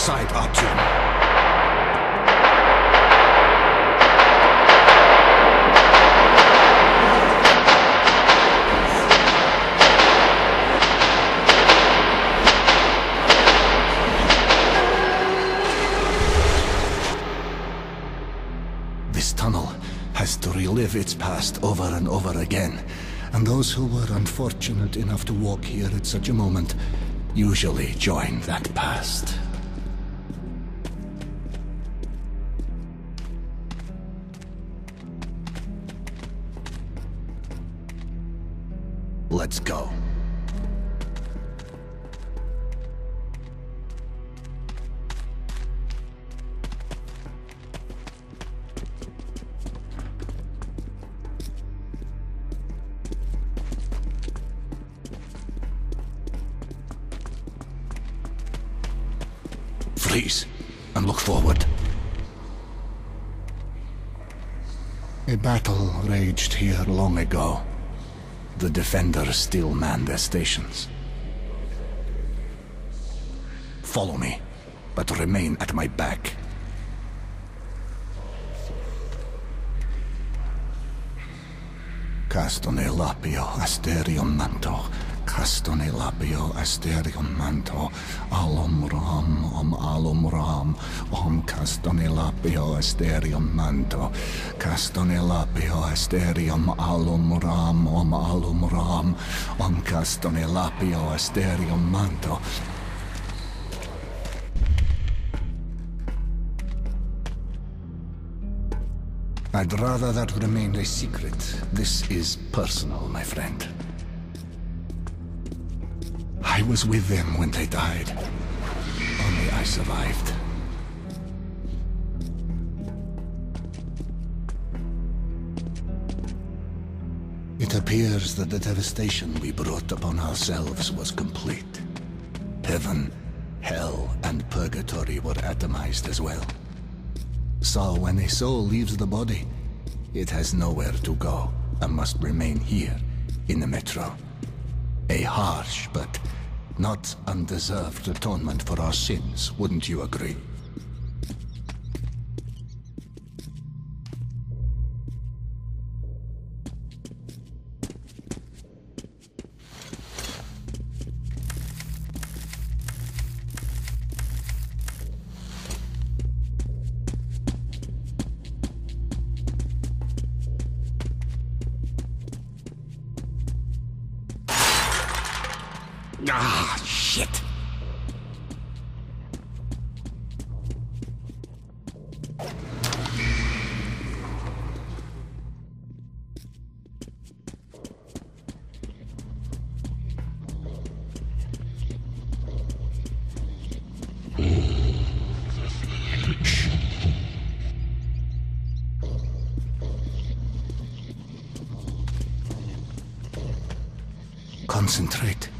side, Artyom. This tunnel has to relive its past over and over again. And those who were unfortunate enough to walk here at such a moment usually join that past. Let's go. Freeze and look forward. A battle raged here long ago. The defenders still man their stations. Follow me, but remain at my back. Castone lapio asterion manto, castone lapio asterion manto, alum ram, om alum ram, om castone lapio asterion manto, castone lapio asterion alum ram, om alum ram, om castone lapio asterion manto, I'd rather that remained a secret. This is personal, my friend. I was with them when they died. Only I survived. It appears that the devastation we brought upon ourselves was complete. Heaven, hell, and purgatory were atomized as well. So when a soul leaves the body, it has nowhere to go and must remain here in the metro. A harsh but not undeserved atonement for our sins, wouldn't you agree? Ah, shit. Concentrate.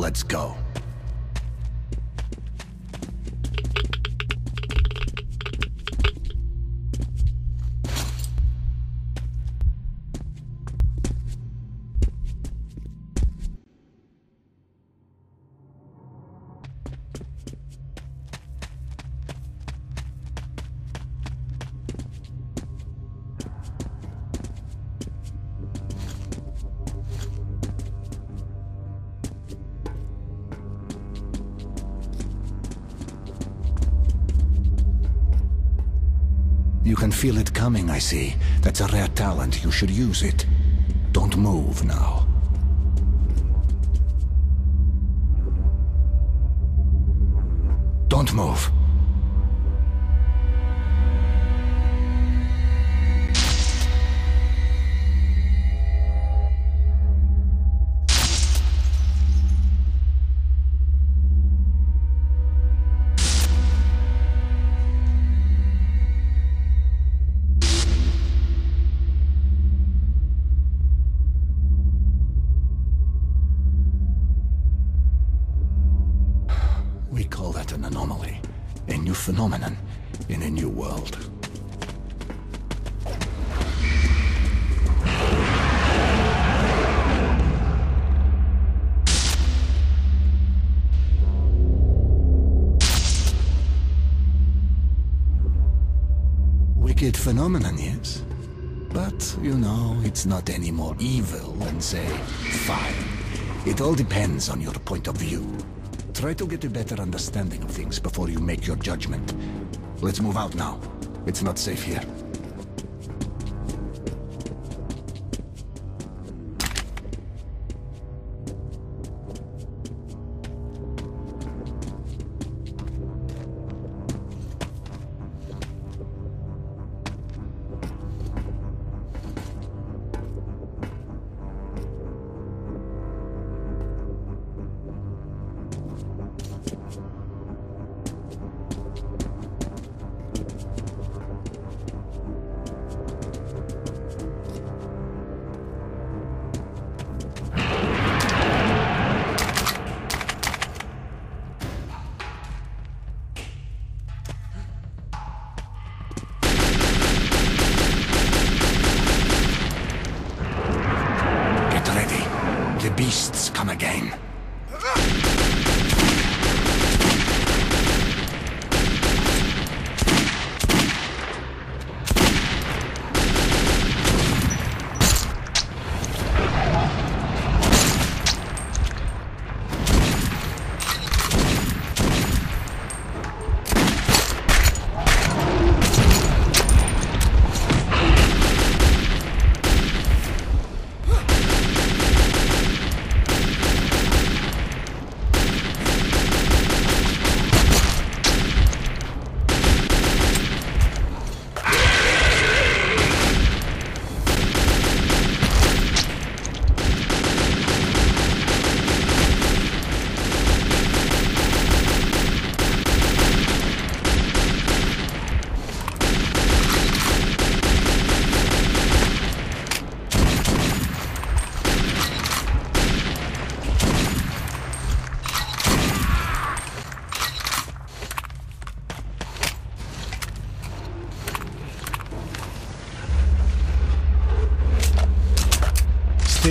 Let's go. Can feel it coming, I see. That's a rare talent. You should use it. Don't move now. New phenomenon in a new world. Wicked phenomenon, yes. But, you know, it's not any more evil than, say, fire. It all depends on your point of view. Try to get a better understanding of things before you make your judgment. Let's move out now. It's not safe here.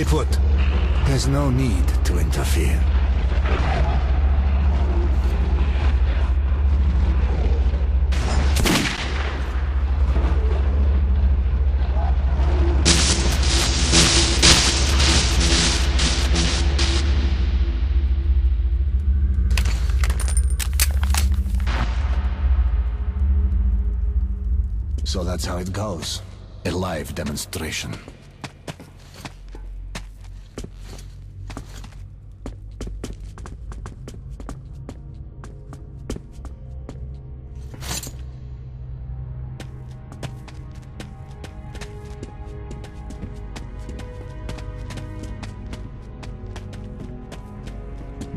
Stay put. There's no need to interfere. So that's how it goes. A live demonstration.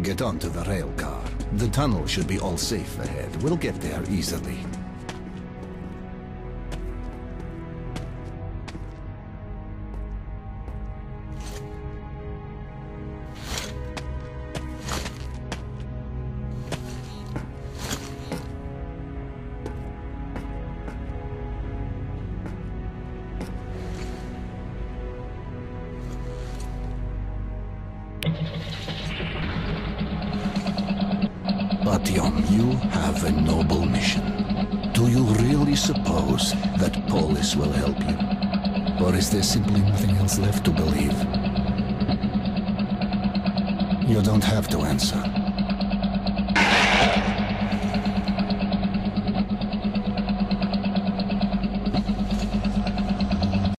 Get onto the rail car. The tunnel should be all safe ahead. We'll get there easily. Artyom, you have a noble mission. Do you really suppose that Polis will help you? Or is there simply nothing else left to believe? You don't have to answer.